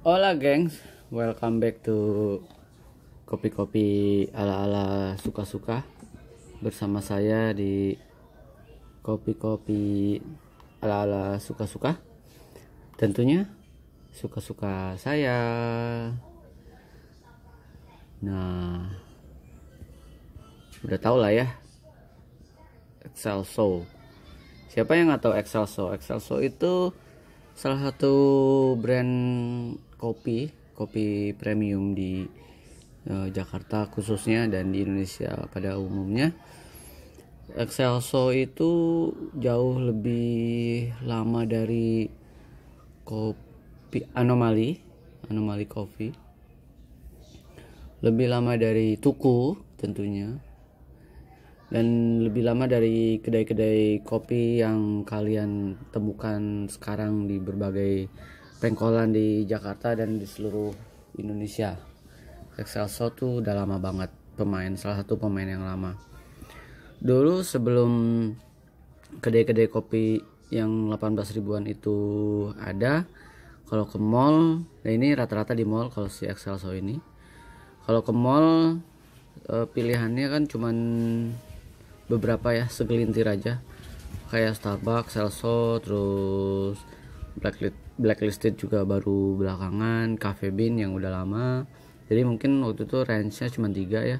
Hola gengs, welcome back to kopi-kopi ala-ala suka-suka bersama saya di kopi-kopi ala-ala suka-suka. Tentunya suka-suka saya. Nah, udah tau lah ya Excelso. Siapa yang nggak tahu Excelso? Excelso itu salah satu brand kopi kopi premium di uh, Jakarta khususnya dan di Indonesia pada umumnya. Excelso itu jauh lebih lama dari kopi anomali anomali kopi lebih lama dari tuku tentunya. Dan lebih lama dari kedai-kedai kopi yang kalian temukan sekarang di berbagai pengkolan di Jakarta dan di seluruh Indonesia. Excelso tuh udah lama banget pemain, salah satu pemain yang lama. Dulu sebelum kedai-kedai kopi yang 18 ribuan itu ada, kalau ke mall, nah ini rata-rata di mall kalau si Excelso ini. Kalau ke mall eh, pilihannya kan cuman beberapa ya segelintir aja kayak Starbucks, Celso, terus Blacklist, Blacklisted juga baru belakangan, Cafe Bean yang udah lama. Jadi mungkin waktu itu range-nya cuma tiga ya,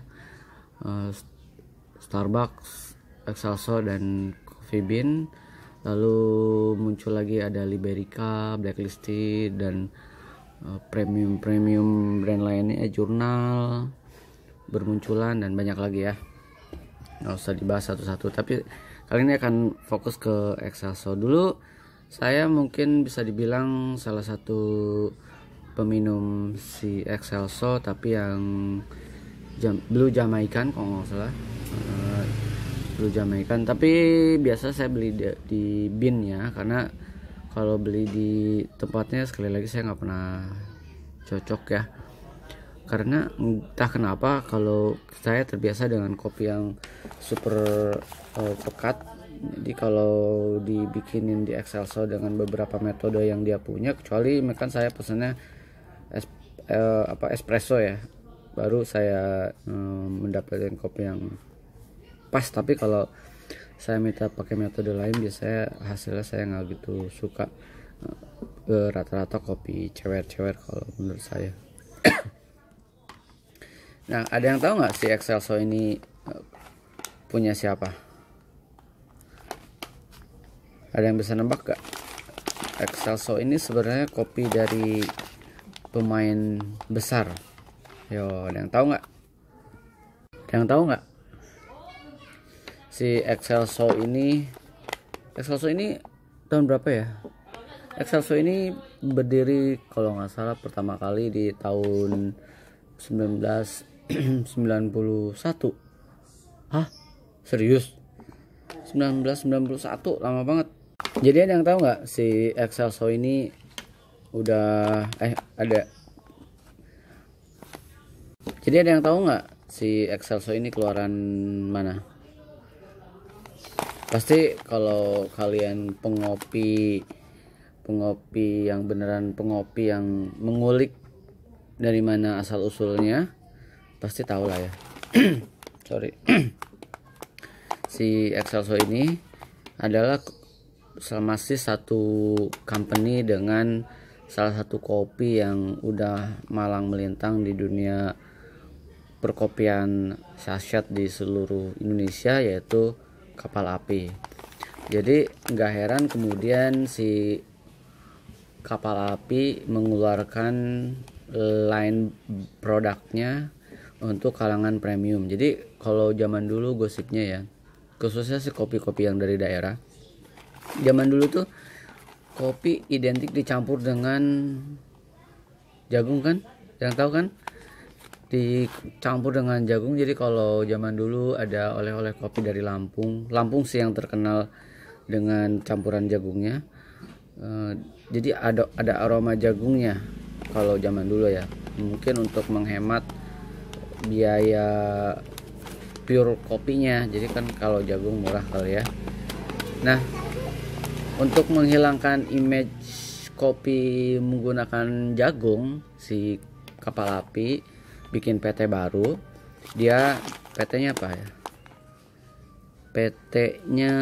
uh, Starbucks, Excelso dan Coffee Bean. Lalu muncul lagi ada Liberica, Blacklisted dan uh, premium premium brand lainnya, Jurnal bermunculan dan banyak lagi ya nggak usah dibahas satu-satu tapi kali ini akan fokus ke Excelso dulu saya mungkin bisa dibilang salah satu peminum si Excelso tapi yang jam, Blue Jamaican kalau nggak salah. Uh, Blue Jamaican. Tapi biasa saya beli di, di bin ya karena kalau beli di tempatnya sekali lagi saya nggak pernah cocok ya. Karena entah kenapa kalau saya terbiasa dengan kopi yang super uh, pekat jadi kalau dibikinin di Excelso dengan beberapa metode yang dia punya kecuali kan saya pesannya es, uh, apa espresso ya baru saya um, mendapatkan kopi yang pas tapi kalau saya minta pakai metode lain biasanya hasilnya saya nggak gitu suka rata-rata kopi cewek-cewek kalau menurut saya Nah, ada yang tahu nggak si Excelso ini eh, punya siapa? Ada yang bisa nebak gak? Excelso ini sebenarnya kopi dari pemain besar. Yo, ada yang tahu nggak? Ada yang tahu nggak? Si Excelso ini, Excelso ini tahun berapa ya? Excelso ini berdiri kalau nggak salah pertama kali di tahun 19 91 Hah? Serius? 1991 lama banget jadi ada yang tahu nggak si Excelso ini udah eh ada? Jadi ada yang tahu nggak si Excelso ini keluaran mana? Pasti kalau kalian pengopi pengopi yang beneran pengopi yang mengulik dari mana asal usulnya pasti tahu lah ya. Sorry. Si Excelso ini adalah masih satu company dengan salah satu kopi yang udah malang melintang di dunia perkopian sasyat di seluruh Indonesia yaitu kapal api. Jadi nggak heran kemudian si kapal api mengeluarkan line produknya untuk kalangan premium. Jadi kalau zaman dulu gosipnya ya khususnya si kopi-kopi yang dari daerah zaman dulu tuh kopi identik dicampur dengan jagung kan? Yang tahu kan? Dicampur dengan jagung. Jadi kalau zaman dulu ada oleh-oleh kopi dari Lampung. Lampung sih yang terkenal dengan campuran jagungnya. Uh, jadi ada ada aroma jagungnya kalau zaman dulu ya. Mungkin untuk menghemat biaya pure kopinya. Jadi kan kalau jagung murah kali ya. Nah untuk menghilangkan image kopi menggunakan jagung si kapal api bikin PT baru dia PT-nya apa ya? PT-nya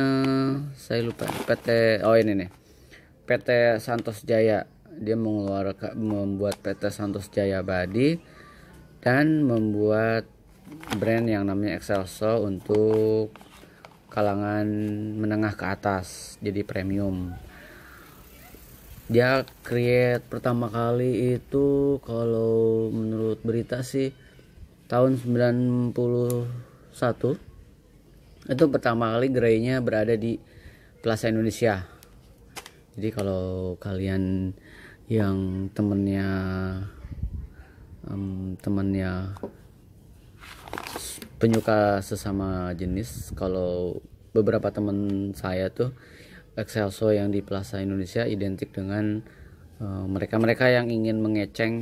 saya lupa. PT oh ini nih. PT Santos Jaya. Dia mengeluarkan membuat PT Santos Jaya Badi dan membuat brand yang namanya Excelso untuk kalangan menengah ke atas jadi premium. Dia create pertama kali itu kalau menurut berita sih tahun 91 itu pertama kali gerainya berada di Plaza Indonesia. Jadi kalau kalian yang temennya um, temennya penyuka sesama jenis kalau beberapa teman saya tuh Excelso yang di Plaza Indonesia identik dengan eh, mereka-mereka uh, yang ingin mengeceng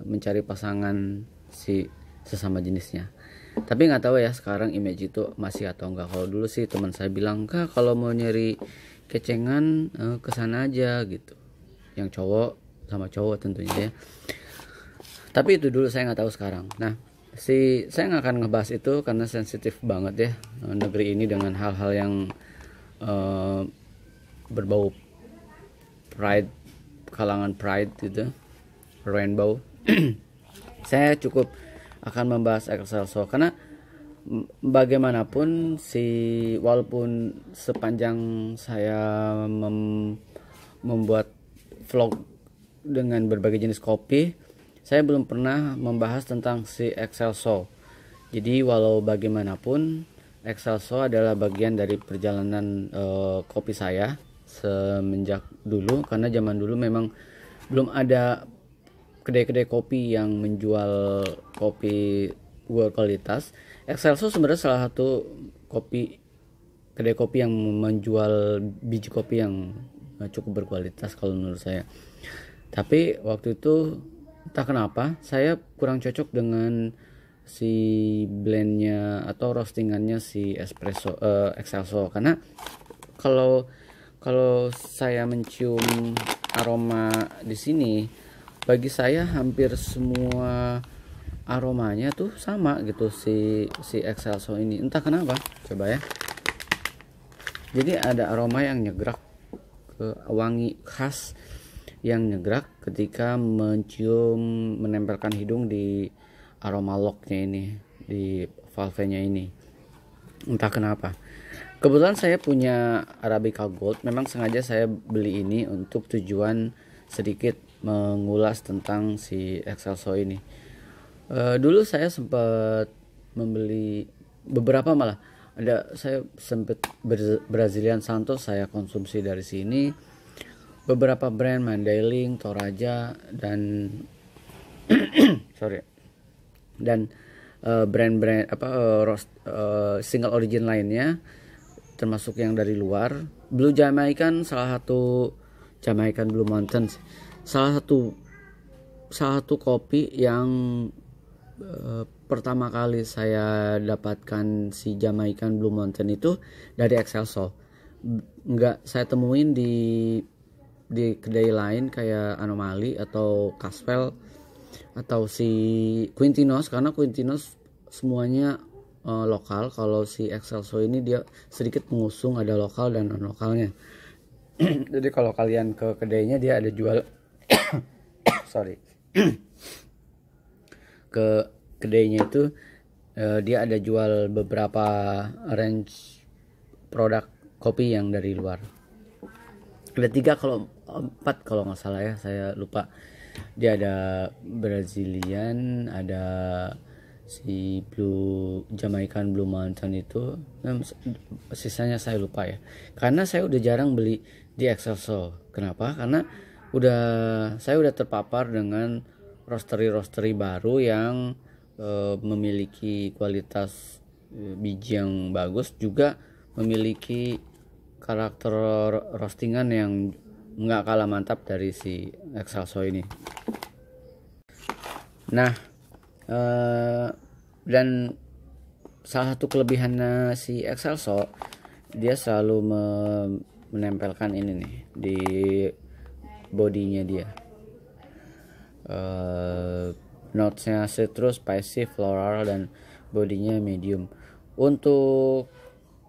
mencari pasangan si sesama jenisnya. Tapi nggak tahu ya sekarang image itu masih atau enggak kalau dulu sih teman saya bilang kak kalau mau nyari kecengan uh, ke sana aja gitu. Yang cowok sama cowok tentunya ya. Tapi itu dulu saya nggak tahu sekarang. Nah si saya nggak akan ngebahas itu karena sensitif banget ya eh, negeri ini dengan hal-hal yang uh, berbau pride kalangan pride gitu rainbow. Saya cukup akan membahas Excelso karena bagaimanapun si walaupun sepanjang saya mem, membuat vlog dengan berbagai jenis kopi saya belum pernah membahas tentang si Excelso jadi walau bagaimanapun Excelso adalah bagian dari perjalanan uh, kopi saya semenjak dulu karena zaman dulu memang belum ada kedai-kedai kopi yang menjual kopi berkualitas. Excelso sebenarnya salah satu kopi kedai kopi yang menjual biji kopi yang cukup berkualitas kalau menurut saya. Tapi waktu itu entah kenapa saya kurang cocok dengan si blendnya atau roastingannya si espresso uh, excelso. Karena kalau kalau saya mencium aroma di sini bagi saya hampir semua aromanya tuh sama gitu si si excelso ini. Entah kenapa coba ya. Jadi ada aroma yang nyegrak ke wangi khas yang nyegrak ketika mencium menempelkan hidung di aroma locknya ini di valve-nya ini. Entah kenapa. Kebetulan saya punya Arabica Gold. Memang sengaja saya beli ini untuk tujuan sedikit mengulas tentang si Excelso ini. Uh, dulu saya sempat membeli beberapa malah. Ada saya sempat Brazilian Santos saya konsumsi dari sini beberapa brand Mandailing, Toraja dan sorry. Dan eh, brand-brand uh, apa uh, roast, uh, single origin lainnya termasuk yang dari luar. Blue Jamaican salah satu Jamaican Blue Mountains salah satu salah satu kopi yang uh, pertama kali saya dapatkan si Jamaican Blue Mountain itu dari Excelso nggak saya temuin di di kedai lain kayak Anomali atau Caswell atau si Quintinos karena Quintinos semuanya uh, lokal. Kalau si Excelso ini dia sedikit mengusung ada lokal dan non lokalnya jadi kalau kalian ke kedainya dia ada jual sorry. Ke kedainya itu uh, dia ada jual beberapa range produk kopi yang dari luar ada tiga kalau empat kalau nggak salah ya saya lupa. Dia ada Brazilian ada si Blue Jamaican Blue Mountain itu. Sisanya saya lupa ya. Karena saya udah jarang beli di Excelso kenapa? Karena udah saya udah terpapar dengan roastery roastery baru yang e, memiliki kualitas e, biji yang bagus juga memiliki karakter roastingan yang nggak kalah mantap dari si Excelso ini. Nah, e, dan salah satu kelebihannya si Excelso dia selalu me menempelkan ini nih di bodinya dia uh, notesnya citrus spicy floral dan bodinya medium untuk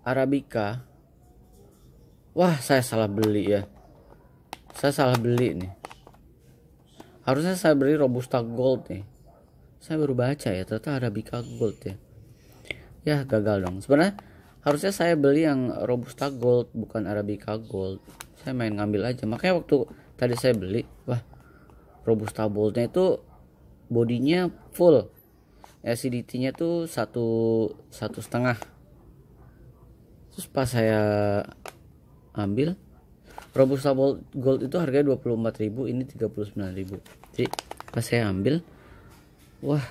arabica wah saya salah beli ya. Saya salah beli nih. Harusnya saya beli robusta gold nih. Saya baru baca ya ternyata arabica gold ya. Ya gagal dong. Sebenarnya harusnya saya beli yang robusta gold bukan arabica gold. Saya main ngambil aja. Makanya waktu tadi saya beli wah robusta goldnya itu bodinya full. Acidity-nya tuh satu satu setengah. Terus pas saya ambil. Robusta gold itu harganya 24.000 ini 39.000 jadi pas saya ambil wah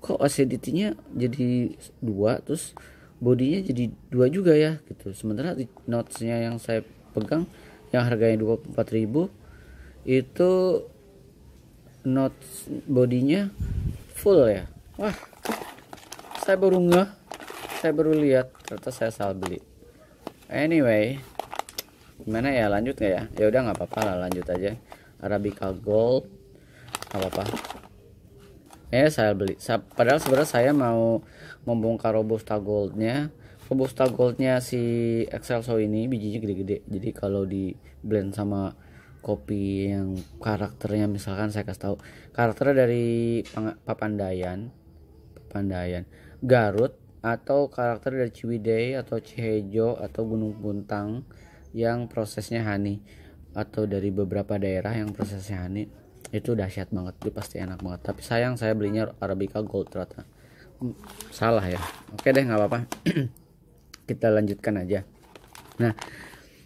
kok acidity-nya jadi dua terus bodinya jadi dua juga ya gitu. Sementara notes-nya yang saya pegang yang harganya 24.000 itu notes bodinya full ya. Wah saya baru ngeh saya baru lihat ternyata saya salah beli anyway gimana ya lanjut nggak ya? Ya udah nggak apa-apa lah lanjut aja. Arabica Gold nggak apa-apa. Eh saya beli. Padahal sebenarnya saya mau membongkar Robusta Goldnya. Robusta Goldnya si Excelso ini bijinya gede-gede. Jadi kalau di blend sama kopi yang karakternya misalkan saya kasih tahu karakternya dari Papandayan Papandayan Garut atau karakter dari Ciwidey atau Cihejo atau Gunung Puntang yang prosesnya honey atau dari beberapa daerah yang prosesnya honey itu dahsyat banget itu pasti enak banget. Tapi sayang saya belinya Arabica Gold ternyata. Hmm, salah ya. Oke deh nggak apa-apa. Kita lanjutkan aja. Nah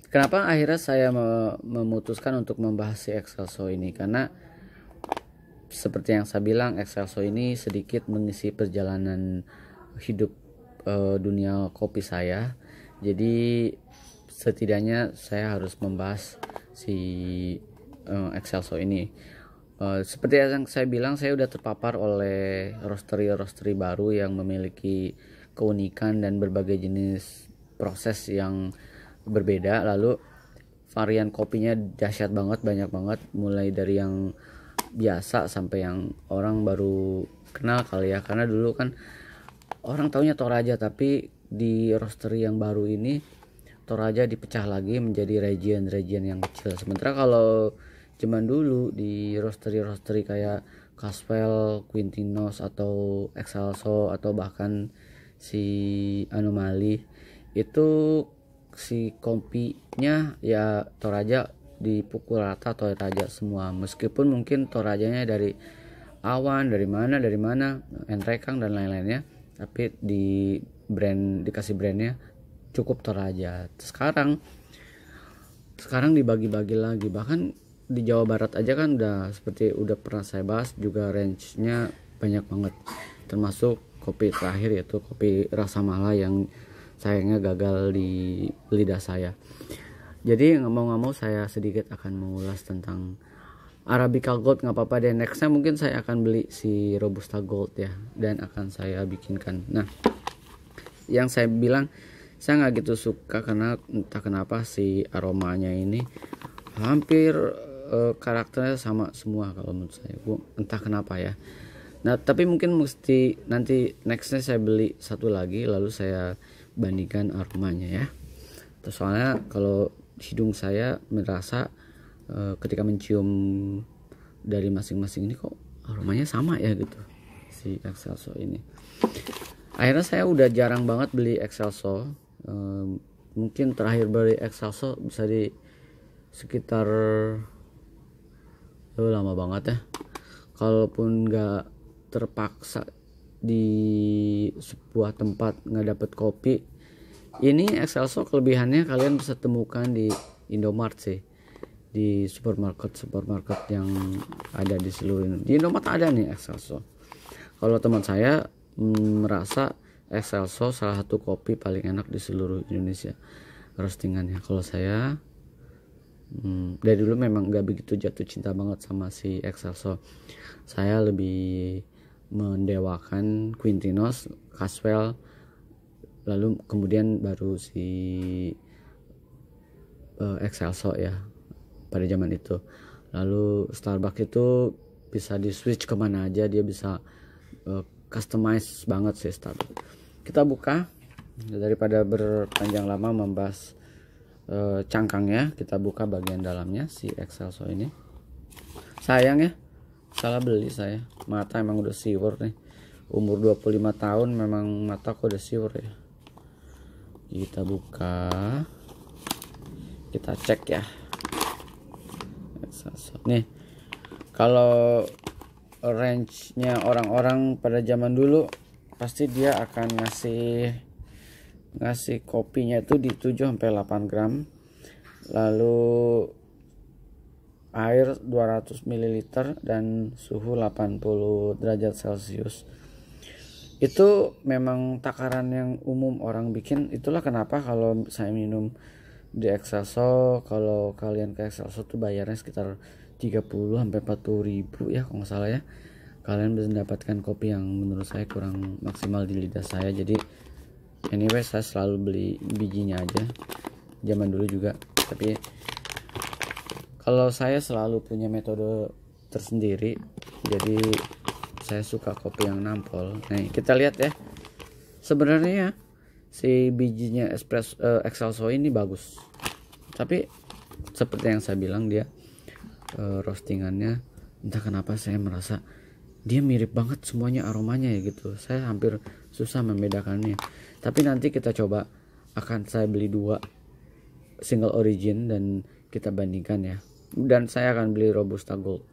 Kenapa akhirnya saya memutuskan untuk membahas si Excelso ini? Karena seperti yang saya bilang, Excelso ini sedikit mengisi perjalanan hidup e, dunia kopi saya. Jadi setidaknya saya harus membahas si e, Excelso ini. E, seperti yang saya bilang, saya sudah terpapar oleh roastery-roastery baru yang memiliki keunikan dan berbagai jenis proses yang berbeda lalu varian kopinya dahsyat banget banyak banget mulai dari yang biasa sampai yang orang baru kenal kali ya karena dulu kan orang taunya Toraja tapi di roastery yang baru ini Toraja dipecah lagi menjadi region-region yang kecil. Sementara kalau zaman dulu di roastery-roastery kayak Caswell, Quintinos atau Excelso atau bahkan si Anomali itu si kopinya ya Toraja dipukul rata Toraja semua. Meskipun mungkin Torajanya dari awan dari mana dari mana entrekang dan lain-lainnya tapi di brand dikasih brandnya cukup Toraja sekarang sekarang dibagi-bagi lagi. Bahkan di Jawa Barat aja kan udah seperti udah pernah saya bahas juga range-nya banyak banget. Termasuk kopi terakhir yaitu kopi rasa mala yang sayangnya gagal di lidah saya. Jadi nggak mau nggak mau saya sedikit akan mengulas tentang Arabica Gold nggak apa-apa deh. Nextnya mungkin saya akan beli si Robusta Gold ya dan akan saya bikinkan. Nah yang saya bilang saya nggak gitu suka karena entah kenapa si aromanya ini hampir uh, karakternya sama semua kalau menurut saya. Bu entah kenapa ya. Nah tapi mungkin mesti nanti nextnya saya beli satu lagi lalu saya bandingkan aromanya ya. Terus soalnya kalau hidung saya merasa e, ketika mencium dari masing-masing ini kok aromanya sama ya gitu si Excelso ini. Akhirnya saya udah jarang banget beli Excelso. E, mungkin terakhir beli Excelso bisa di sekitar oh, lama banget ya. Kalaupun nggak terpaksa di sebuah tempat nggak dapet kopi ini Excelso kelebihannya kalian bisa temukan di Indomart sih di supermarket supermarket yang ada di seluruh di Indomart ada nih Excelso. Kalau teman saya mm, merasa Excelso salah satu kopi paling enak di seluruh Indonesia roastingannya. Kalau saya hmm, dari dulu memang nggak begitu jatuh cinta banget sama si Excelso. Saya lebih mendewakan Quintinos, Caswell, lalu kemudian baru si uh, Excelso ya. Pada zaman itu. Lalu Starbucks itu bisa di switch ke mana aja dia bisa uh, customize banget sih Starbucks. Kita buka daripada berpanjang lama membahas uh, cangkangnya kita buka bagian dalamnya si Excelso ini. Sayang ya salah beli saya. Mata emang udah siwer nih. Umur 25 tahun memang mata kok udah siwer ya. Kita buka. Kita cek ya nih kalau range-nya orang-orang pada zaman dulu pasti dia akan ngasih ngasih kopinya itu di 7 sampai 8 gram. Lalu air 200 ml dan suhu 80 derajat celcius. Itu memang takaran yang umum orang bikin. Itulah kenapa kalau saya minum di Excelso kalau kalian ke Excelso tuh bayarnya sekitar 30 sampai 40 ribu ya kalau nggak salah ya. Kalian bisa mendapatkan kopi yang menurut saya kurang maksimal di lidah saya. Jadi anyway saya selalu beli bijinya aja. Zaman dulu juga. Tapi kalau saya selalu punya metode tersendiri. Jadi saya suka kopi yang nampol. Nih kita lihat ya. Sebenarnya si bijinya espresso uh, excelso ini bagus. Tapi seperti yang saya bilang dia uh, roastingannya entah kenapa saya merasa dia mirip banget semuanya aromanya ya gitu. Saya hampir susah membedakannya. Tapi nanti kita coba akan saya beli dua single origin dan kita bandingkan ya. Dan saya akan beli robusta gold.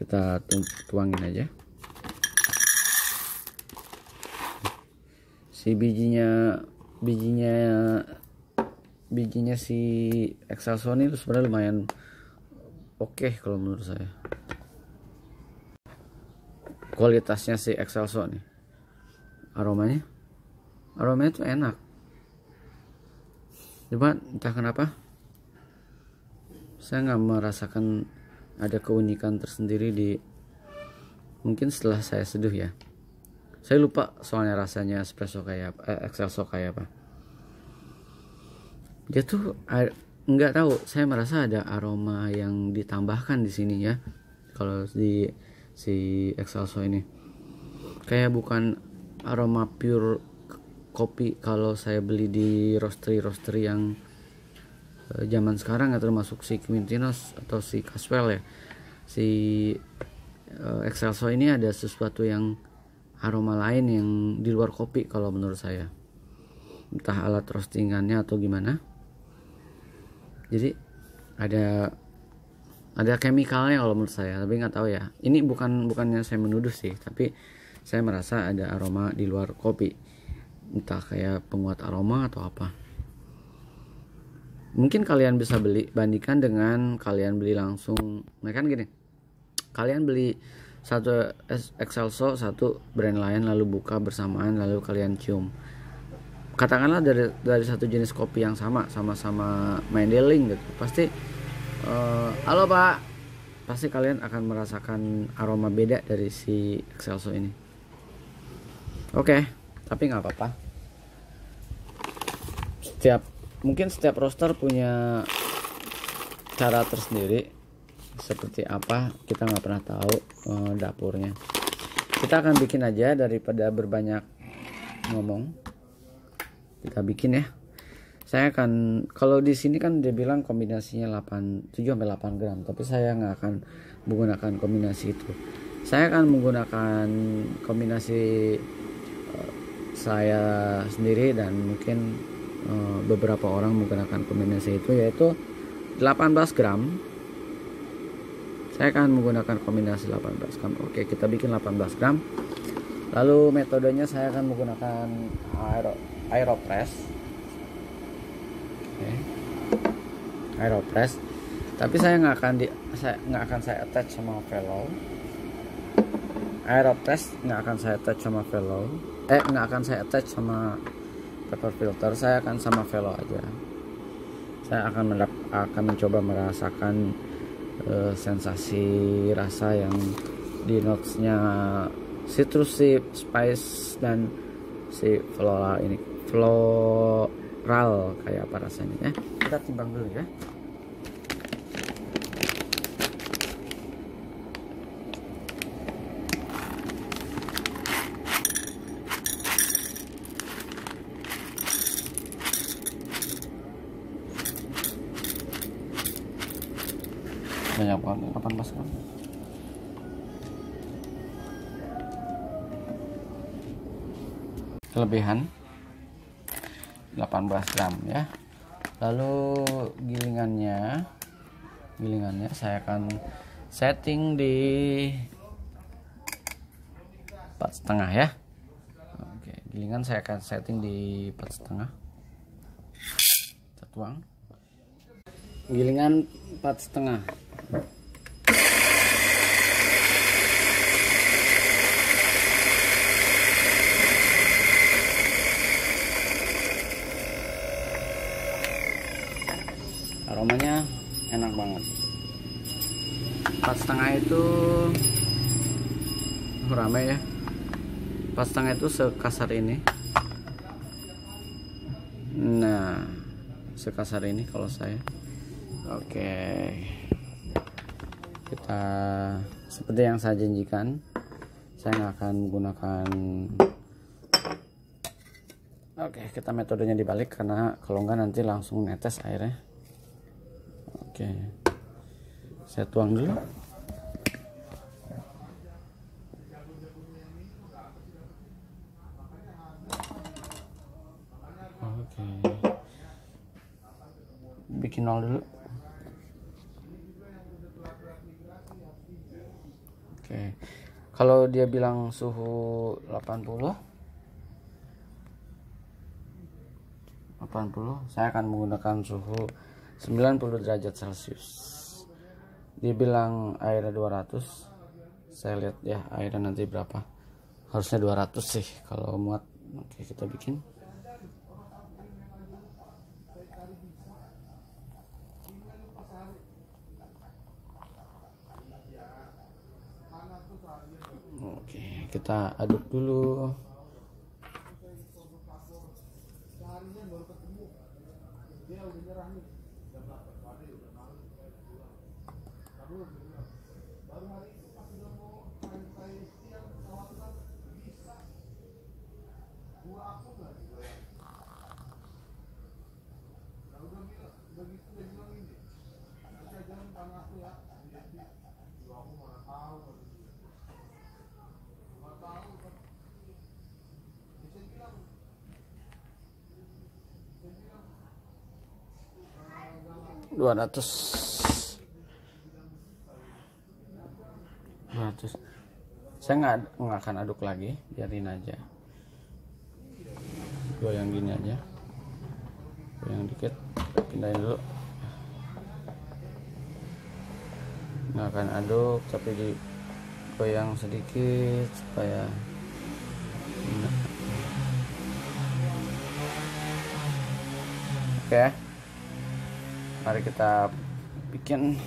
Kita tuangin aja si bijinya bijinya bijinya si Excelson itu sebenarnya lumayan oke okay kalau menurut saya. Kualitasnya si Excelson nih. Aromanya? Aromanya tuh enak. Coba entah kenapa saya nggak merasakan ada keunikan tersendiri di mungkin setelah saya seduh ya saya lupa soalnya rasanya espresso kayak eh, excelso kayak apa. Dia tuh nggak tahu saya merasa ada aroma yang ditambahkan di sini ya kalau di si excelso ini. Kayak bukan aroma pure kopi kalau saya beli di roastery roastery yang Eh, zaman sekarang ya termasuk si Quintinos atau si Caswell ya. Si uh, Excelso ini ada sesuatu yang aroma lain yang di luar kopi kalau menurut saya. Entah alat roastingannya atau gimana. Jadi ada ada chemicalnya kalau menurut saya tapi nggak tahu ya. Ini bukan bukannya saya menuduh sih tapi saya merasa ada aroma di luar kopi. Entah kayak penguat aroma atau apa. Mungkin kalian bisa beli bandingkan dengan kalian beli langsung. Nah kan gini. Kalian beli satu Excelso satu brand lain lalu buka bersamaan lalu kalian cium. Katakanlah dari dari satu jenis kopi yang sama sama-sama main dealing gitu. Pasti uh, halo pak. Pasti kalian akan merasakan aroma beda dari si Excelso ini. Oke okay, tapi nggak apa-apa. Setiap mungkin setiap roster punya cara tersendiri seperti apa kita nggak pernah tahu uh, dapurnya. Kita akan bikin aja daripada berbanyak ngomong. Kita bikin ya. Saya akan kalau di sini kan dia bilang kombinasinya 8 7 sampai 8 gram tapi saya nggak akan menggunakan kombinasi itu. Saya akan menggunakan kombinasi uh, saya sendiri dan mungkin Eh, beberapa orang menggunakan kombinasi itu yaitu 18 gram saya akan menggunakan kombinasi 18 gram. Oke kita bikin 18 gram. Lalu metodenya saya akan menggunakan aero aeropress. Oke. Aeropress. Tapi saya nggak akan di saya nggak akan saya attach sama fellow. Aeropress nggak akan saya attach sama fellow. Eh nggak akan saya attach sama paper filter. Saya akan sama velo aja. Saya akan akan mencoba merasakan uh, sensasi rasa yang di notesnya citrus si spice dan si floral ini floral kayak apa rasanya ya? Kita timbang dulu ya banyak banget 18 gram kelebihan 18 gram ya. Lalu gilingannya gilingannya saya akan setting di empat setengah ya. Oke gilingan saya akan setting di empat setengah. Tuang. Gilingan empat setengah aromanya enak banget. Empat setengah itu rame ya. Empat setengah itu sekasar ini. Nah sekasar ini kalau saya. Oke. Kita seperti yang saya janjikan saya nggak akan menggunakan oke kita metodenya dibalik karena kalau nggak nanti langsung netes airnya oke. Saya tuang dulu. Oke. Bikin nol dulu. Oke. Kalau dia bilang suhu 80 80 saya akan menggunakan suhu 90 derajat celcius. Dia bilang airnya 200 saya lihat ya airnya nanti berapa? Harusnya 200 sih kalau muat. Oke kita bikin. Oke kita aduk dulu baru hari ini. 200 200 saya nggak nggak akan aduk lagi. Biarin aja. Dua yang gini aja. Dua yang dikit. Pindahin dulu. Nggak akan aduk tapi di goyang sedikit supaya oke okay mari kita bikin.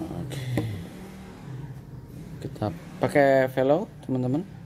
Oke. Kita pakai velo teman-teman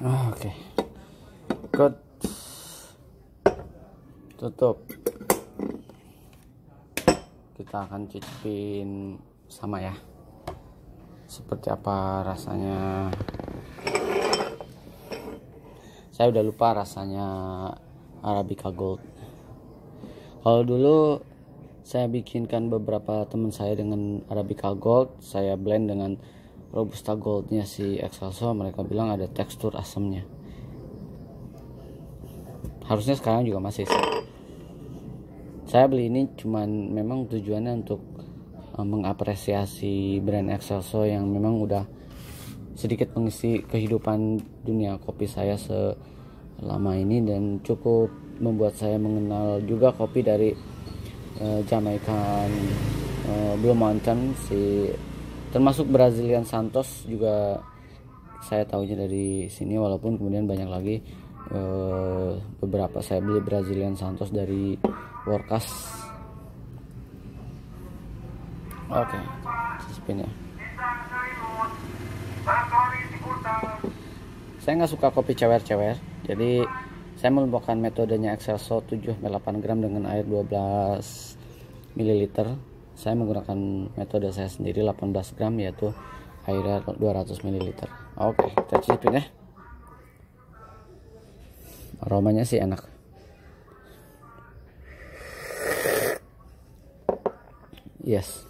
Oh, Oke. Okay. Good. Tutup. Cicipin sama ya. Seperti apa rasanya? Saya udah lupa rasanya Arabica Gold. Kalau dulu saya bikinkan beberapa teman saya dengan Arabica Gold, saya blend dengan robusta goldnya si Excelso mereka bilang ada tekstur asamnya harusnya sekarang juga masih sih saya beli ini cuman memang tujuannya untuk uh, mengapresiasi brand Excelso yang memang udah sedikit mengisi kehidupan dunia kopi saya selama ini dan cukup membuat saya mengenal juga kopi dari uh, Jamaican uh, Blue Mountain si termasuk Brazilian Santos juga saya tahunya dari sini walaupun kemudian banyak lagi uh, beberapa saya beli Brazilian Santos dari Workas oke. Okay. spin ya saya nggak suka kopi cewer-cewer jadi saya melupakan metodenya Excelso 7 8 gram dengan air 12 ml saya menggunakan metode saya sendiri 18 gram yaitu air 200 ml oke kita cicipin ya. Aromanya sih enak yes.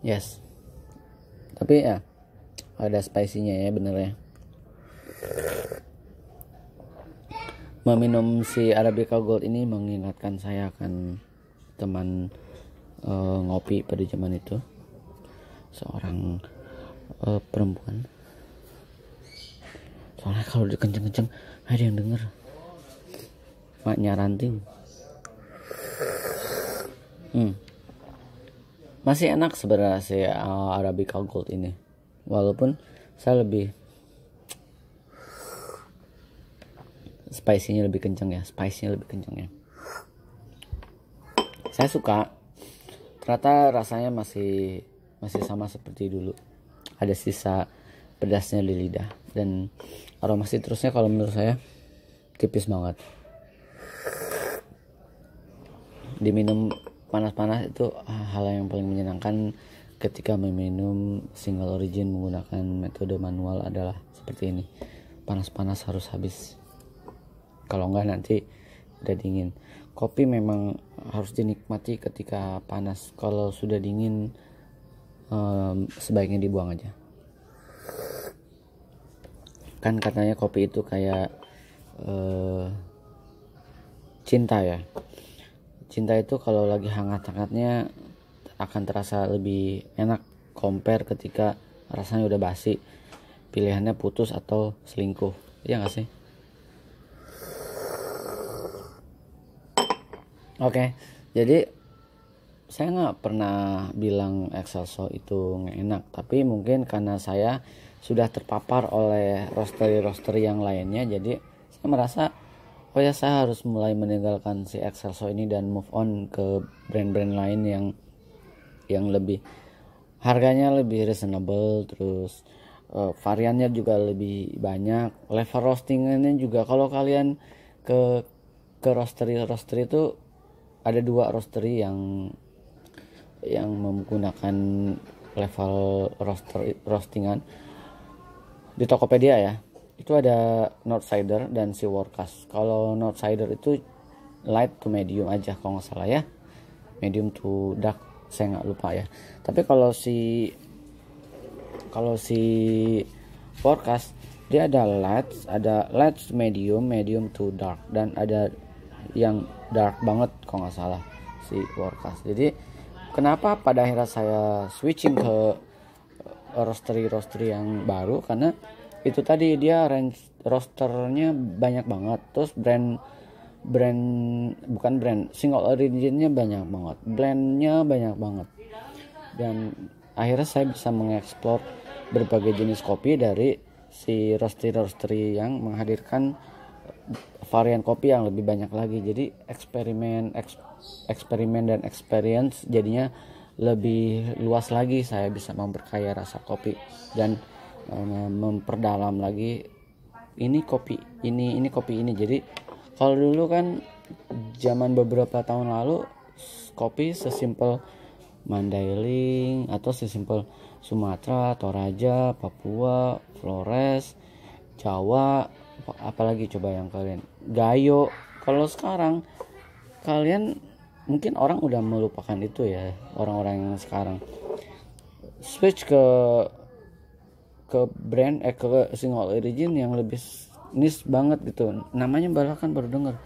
Yes. Tapi ya ada spicy-nya ya bener ya. Meminum si Arabica Gold ini mengingatkan saya akan teman uh, ngopi pada zaman itu. Seorang uh, perempuan soalnya kalau dikenceng-kenceng ada yang denger. Maknya ranting hmm. Masih enak sebenarnya si uh, Arabica Gold ini. Walaupun saya lebih spicy-nya lebih kencang ya spicy-nya lebih kencang ya. Saya suka. Ternyata rasanya masih masih sama seperti dulu. Ada sisa pedasnya di lidah dan aroma citrusnya kalau menurut saya tipis banget. Diminum panas-panas itu hal yang paling menyenangkan ketika meminum single origin menggunakan metode manual adalah seperti ini. Panas-panas harus habis. Kalau enggak nanti udah dingin. Kopi memang harus dinikmati ketika panas. Kalau sudah dingin sebaiknya dibuang aja kan katanya kopi itu kayak uh, cinta ya. Cinta itu kalau lagi hangat-hangatnya akan terasa lebih enak compare ketika rasanya udah basi pilihannya putus atau selingkuh. Ya gak sih? Oke okay, jadi saya nggak pernah bilang Excelso itu nggak enak tapi mungkin karena saya sudah terpapar oleh roastery-roastery yang lainnya. Jadi saya merasa oh ya saya harus mulai meninggalkan si Excelso ini dan move on ke brand-brand lain yang yang lebih harganya lebih reasonable terus uh, variannya juga lebih banyak. Level roastingannya juga kalau kalian ke ke roastery roastery itu ada dua roastery yang yang menggunakan level roaster roastingan di Tokopedia ya itu ada Northsider dan si Workas kalau Northsider itu light to medium aja kalau nggak salah ya. Medium to dark saya nggak lupa ya. Tapi kalau si kalau si Workas dia ada light ada light to medium medium to dark dan ada yang dark banget kalau nggak salah si Workas jadi kenapa pada akhirnya saya switching ke roastery roastery yang baru karena itu tadi dia range rosternya banyak banget. Terus brand brand bukan brand single originnya banyak banget. Blendnya banyak banget. Dan akhirnya saya bisa mengeksplor berbagai jenis kopi dari si roastery roastery yang menghadirkan varian kopi yang lebih banyak lagi. Jadi eksperimen eks, eksperimen dan experience jadinya lebih luas lagi saya bisa memperkaya rasa kopi dan memperdalam lagi ini kopi ini ini kopi ini jadi kalau dulu kan zaman beberapa tahun lalu kopi sesimpel Mandailing atau sesimpel Sumatera, Toraja, Papua, Flores, Jawa, apalagi coba yang kalian Gayo. Kalau sekarang kalian mungkin orang udah melupakan itu ya orang-orang yang sekarang. Switch ke ke brand eh ke single origin yang lebih niche banget gitu. Namanya bahkan baru denger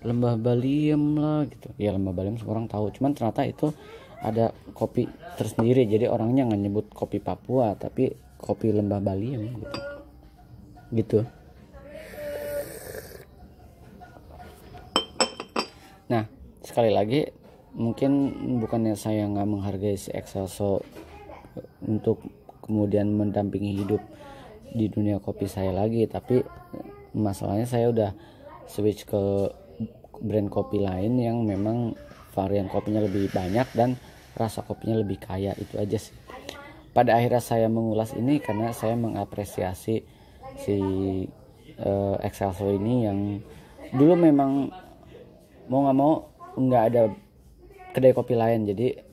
lembah Baliem lah gitu. Ya lembah Baliem seorang tahu. Cuman ternyata itu ada kopi tersendiri. Jadi orangnya nggak nyebut kopi Papua tapi kopi lembah Baliem gitu. Gitu. Nah sekali lagi mungkin bukannya saya nggak menghargai si Excelso untuk kemudian mendampingi hidup di dunia kopi saya lagi tapi masalahnya saya udah switch ke brand kopi lain yang memang varian kopinya lebih banyak dan rasa kopinya lebih kaya itu aja sih. Pada akhirnya saya mengulas ini karena saya mengapresiasi si uh, Excelso ini yang dulu memang mau nggak mau nggak ada kedai kopi lain jadi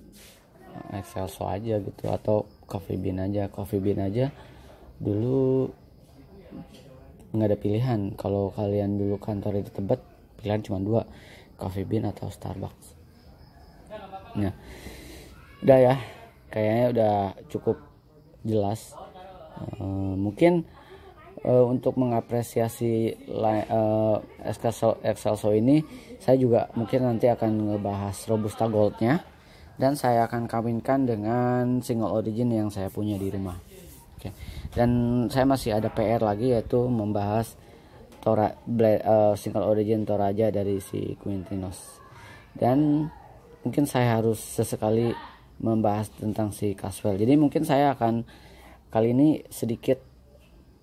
Excelso aja gitu atau Coffee Bean aja. Coffee Bean aja dulu nggak ada pilihan. Kalau kalian dulu kantor di Tebet pilihan cuma dua Coffee Bean atau Starbucks. Nah udah ya kayaknya udah cukup jelas. Uh, mungkin uh, untuk mengapresiasi uh, Excelso, ini saya juga mungkin nanti akan ngebahas Robusta Goldnya dan saya akan kawinkan dengan single origin yang saya punya di rumah. Oke. dan saya masih ada PR lagi yaitu membahas Tora uh, single origin Toraja dari si Quintinos dan mungkin saya harus sesekali membahas tentang si Caswell. Jadi mungkin saya akan kali ini sedikit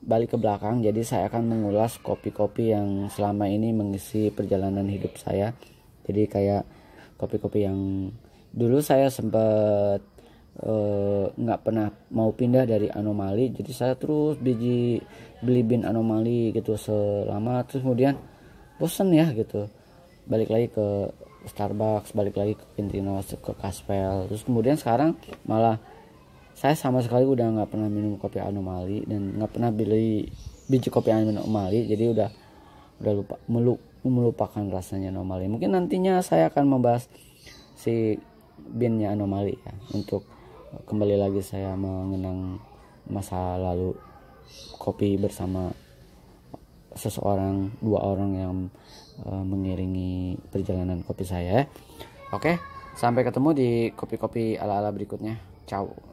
balik ke belakang jadi saya akan mengulas kopi-kopi yang selama ini mengisi perjalanan hidup saya. Jadi kayak kopi-kopi yang dulu saya sempat eh, nggak uh, pernah mau pindah dari anomali jadi saya terus biji beli bin anomali gitu selama terus kemudian bosen ya gitu. Balik lagi ke Starbucks balik lagi ke Pintinos ke Caspel terus kemudian sekarang malah saya sama sekali udah nggak pernah minum kopi anomali dan nggak pernah beli biji kopi anomali jadi udah udah lupa meluk, melupakan rasanya anomali. Mungkin nantinya saya akan membahas si bandnya anomali ya untuk kembali lagi saya mengenang masa lalu kopi bersama seseorang dua orang yang uh, mengiringi perjalanan kopi saya. Oke sampai ketemu di kopi-kopi ala-ala berikutnya. Ciao